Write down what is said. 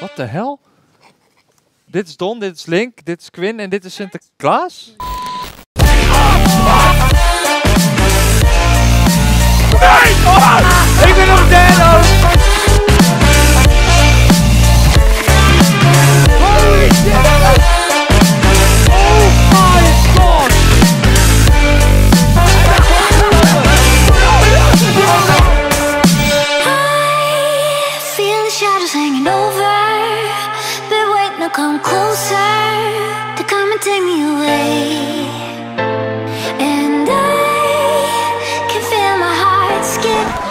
Wat de hel? Dit is Don, dit is Link, dit is Quinn en dit is Sinterklaas? Skip.